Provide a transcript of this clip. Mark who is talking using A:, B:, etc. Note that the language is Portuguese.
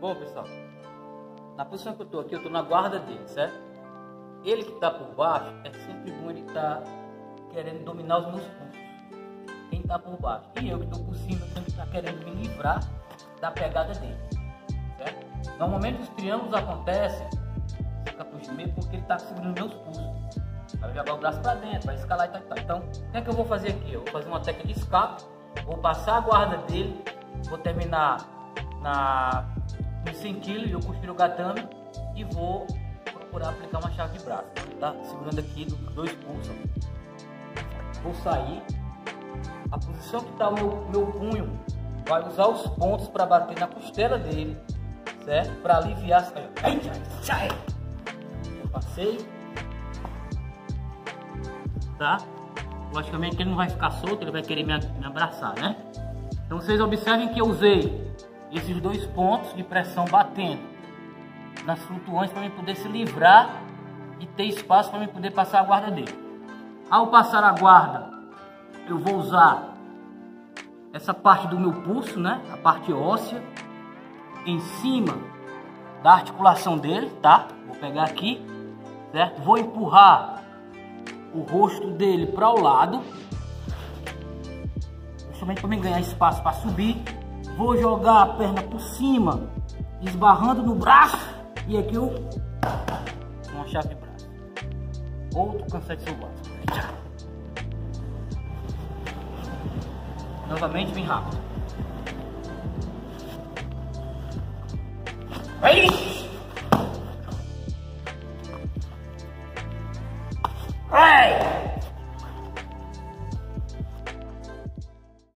A: Bom, pessoal, na posição que eu tô aqui, eu tô na guarda dele, certo? Ele que tá por baixo, é sempre bom ele tá querendo dominar os meus pulsos. Quem tá por baixo. E eu que tô por cima, sempre tá querendo me livrar da pegada dele, certo? Normalmente os triângulos acontecem, fica puxando meio porque ele tá segurando meus pulsos. Vai jogar o braço para dentro, vai escalar e tal, tal. Então, o que é que eu vou fazer aqui? Eu vou fazer uma técnica de escape, vou passar a guarda dele, vou terminar na, nos 100 kg, eu construir o gatame e vou procurar aplicar uma chave de braço. Tá segurando aqui dois pulsos. Vou sair. A posição que está o meu, meu punho vai usar os pontos para bater na costela dele, certo? Para aliviar Eu passei tá? Logicamente ele não vai ficar solto, ele vai querer me, me abraçar, né? Então vocês observem que eu usei esses dois pontos de pressão batendo nas flutuantes para eu poder se livrar e ter espaço para eu poder passar a guarda dele. Ao passar a guarda, eu vou usar essa parte do meu pulso, né? A parte óssea em cima da articulação dele, tá? Vou pegar aqui, certo? Vou empurrar o rosto dele para o lado, justamente para me ganhar espaço para subir. Vou jogar a perna por cima, esbarrando no braço e aqui eu uma chave de braço. Outro cansete selvagem. Novamente vem rápido. Aí! Hey!